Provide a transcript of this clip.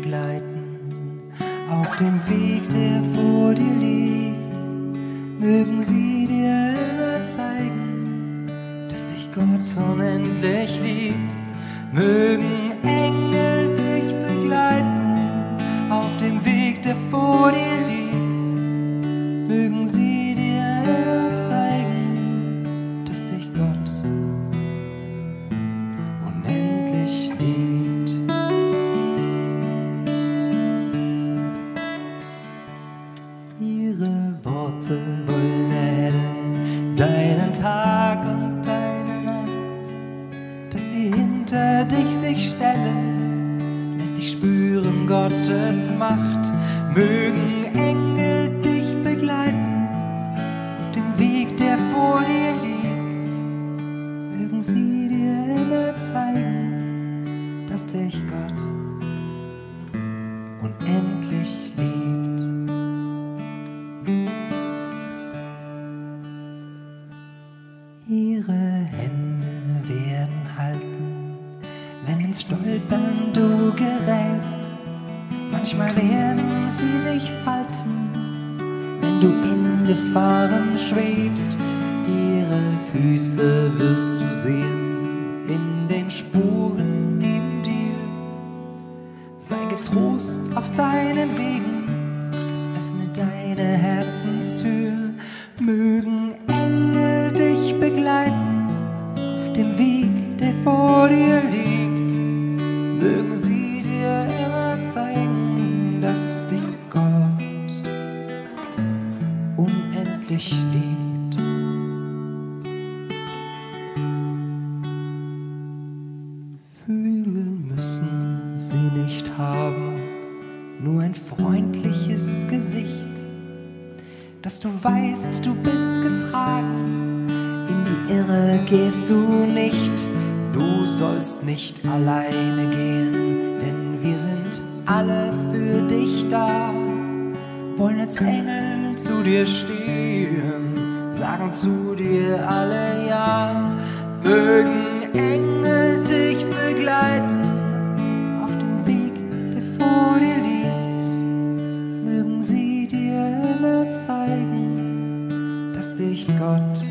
Begleiten auf dem Weg, der vor dir liegt. Mögen sie dir immer zeigen, dass dich Gott unendlich liebt. Mögen Engel dich begleiten auf dem Weg, der vor dir liegt. Worte wollen erhellen deinen Tag und deine Nacht, dass sie hinter dich sich stellen, lässt dich spüren Gottes Macht. Mögen Engel dich begleiten auf dem Weg, der vor dir liegt. Mögen sie dir immer zeigen, dass dich Gott Ihre Hände werden halten, wenn ins Stolpern du gerätst. Manchmal werden sie sich falten, wenn du in Gefahren schwebst. Ihre Füße wirst du sehen in den Spuren neben dir. Sei getrost auf deinen Wegen, öffne deine Herzenstür. Dem Weg, der vor dir liegt. Mögen sie dir immer zeigen, dass dich Gott unendlich liebt. Flügel müssen sie nicht haben, nur ein freundliches Gesicht, dass du weißt, du bist gehst du nicht, du sollst nicht alleine gehen, denn wir sind alle für dich da, wollen als Engel zu dir stehen, sagen zu dir alle ja, mögen Engel dich begleiten auf dem Weg, der vor dir liegt. Mögen sie dir immer zeigen, dass dich Gott